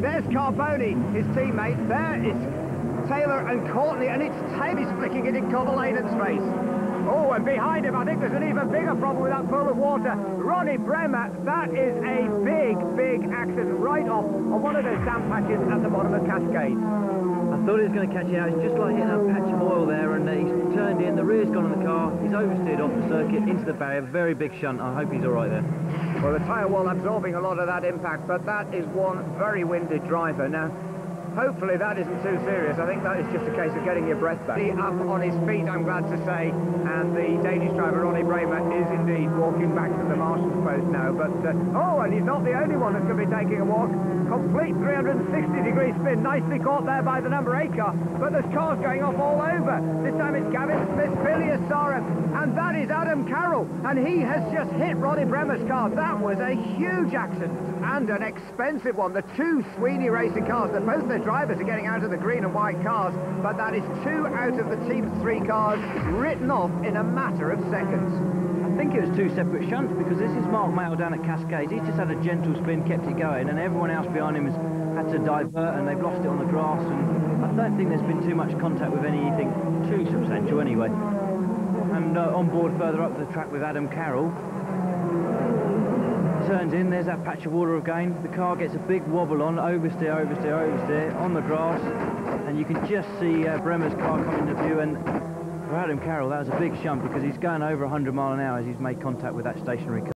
There's Carbone, his teammate. There is Taylor and Courtney, and it's Tavis flicking it in Kovalainen's face. Oh, and behind him, I think there's an even bigger problem with that pool of water. Ronnie Bremer, that is a big, big accident right off on one of those sand patches at the bottom of Cascade. I thought he was going to catch it out. It's just like hitting a patch of oil there, and he's turned in. The rear's gone on the car. He's oversteered off the circuit into the barrier. Very big shunt. I hope he's all right there. Well, the tyre wall absorbing a lot of that impact, but that is one very winded driver. Now, Hopefully that isn't too serious. I think that is just a case of getting your breath back. Up on his feet, I'm glad to say, and the Danish driver, Ronnie Bremer, is indeed walking back to the marshal's post now. But, uh, oh, and he's not the only one that's going to be taking a walk. Complete 360-degree spin, nicely caught there by the number 8 car, but there's cars going off all over. This time it's Gavin Smith, Billy Asaro, and that is Adam Carroll, and he has just hit Ronnie Bremer's car. That was a huge accident and an expensive one. The two Sweeney Racing cars, they're both the drivers are getting out of the green and white cars, but that is two out of the team's three cars written off in a matter of seconds. I think it was two separate shunts because this is Mark Mayall down at Cascades. He's just had a gentle spin, kept it going, and everyone else behind him has had to divert and they've lost it on the grass. And I don't think there's been too much contact with anything too substantial anyway. And uh, on board further up the track with Adam Carroll, turns in, there's that patch of water again. The car gets a big wobble on, oversteer, oversteer, oversteer, on the grass. And you can just see uh, Bremer's car coming into view. And for Adam Carroll, that was a big shunt because he's going over 100 mile an hour as he's made contact with that stationary car.